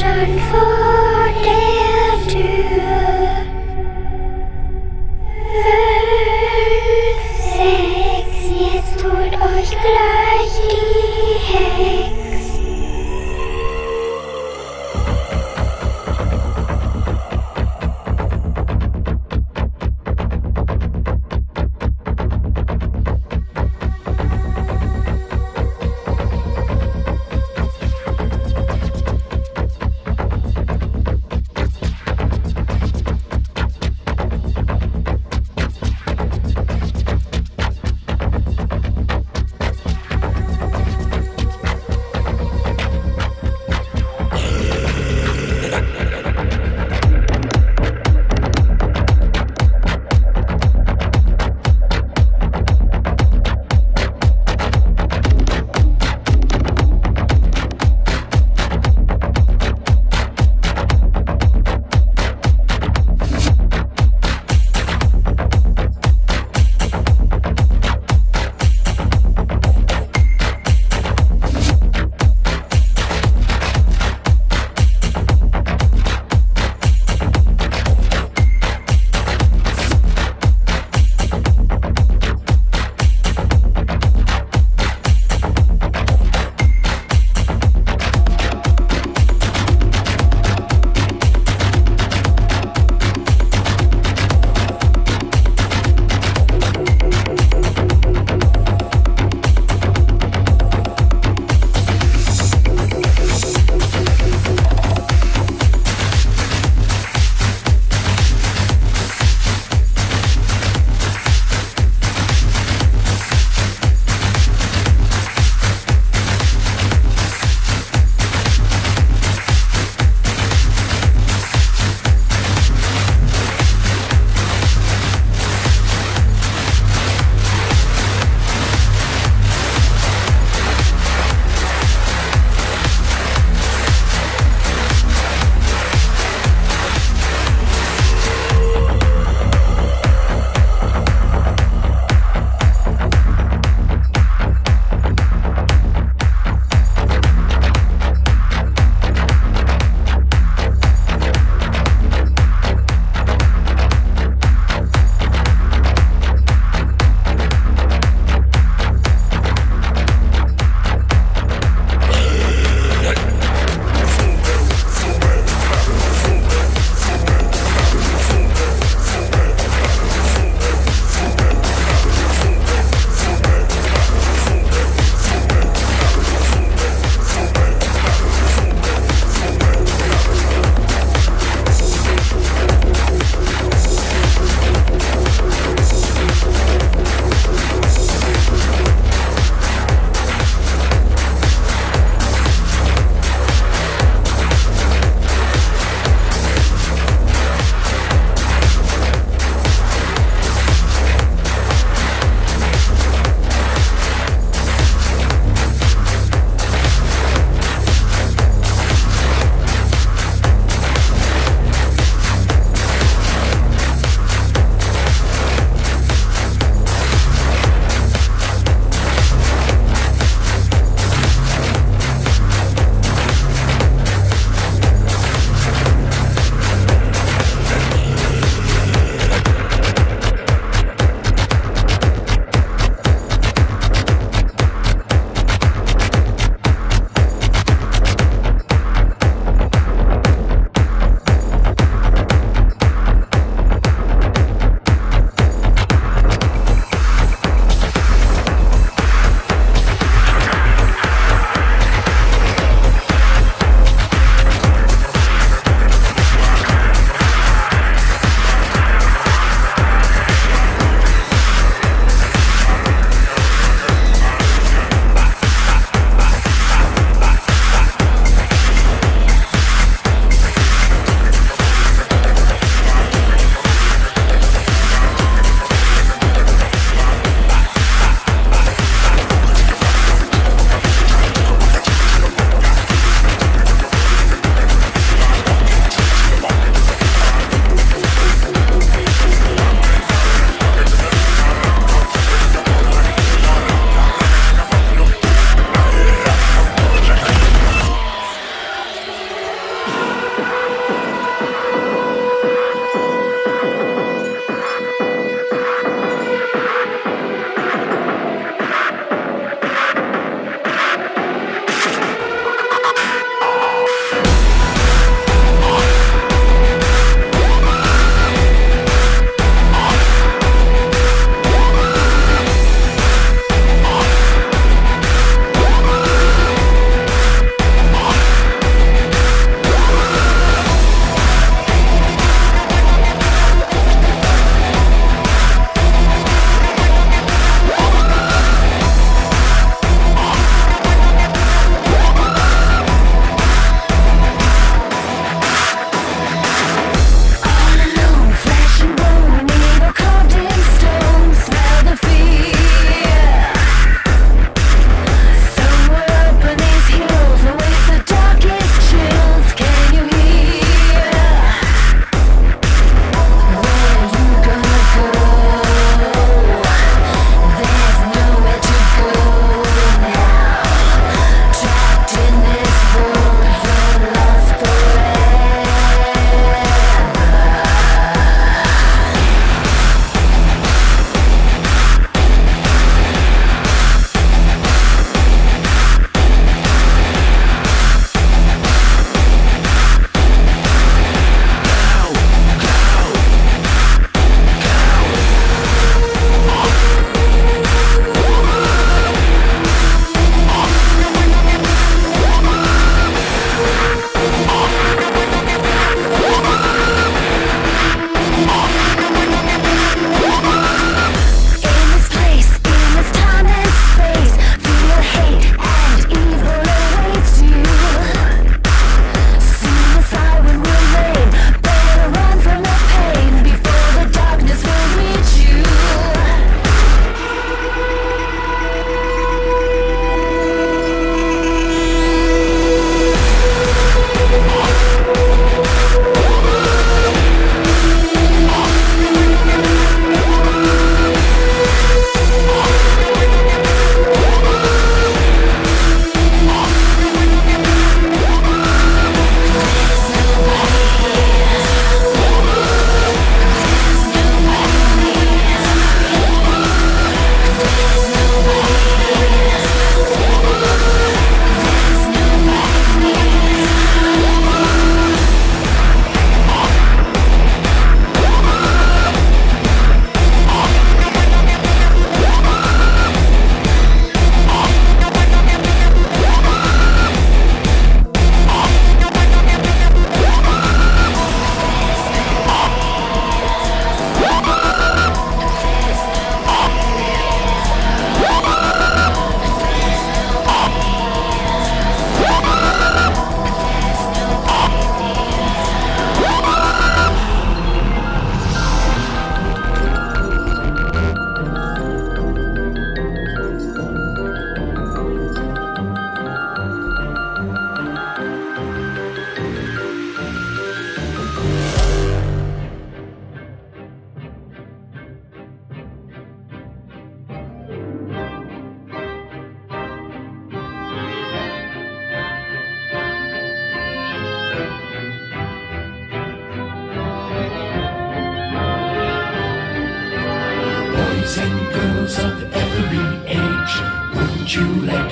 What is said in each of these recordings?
shine for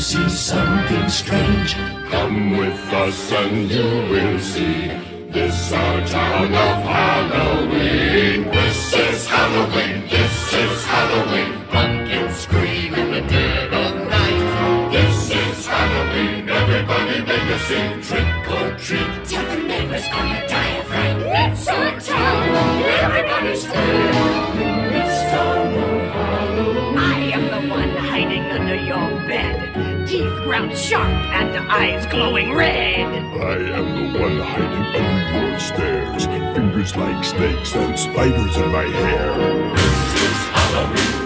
see something strange? Come with us and you will see. This our town of Halloween. This is Halloween. This is Halloween. Pumpkins scream in the dead of night. This is Halloween. Everybody make a scene. Trick or treat. Tell the neighbors on your diaphragm. It's our town. Everybody scream. Bed. Sharp and eyes glowing red. I am the one hiding under your stairs. Fingers like snakes and spiders in my hair. This is Halloween.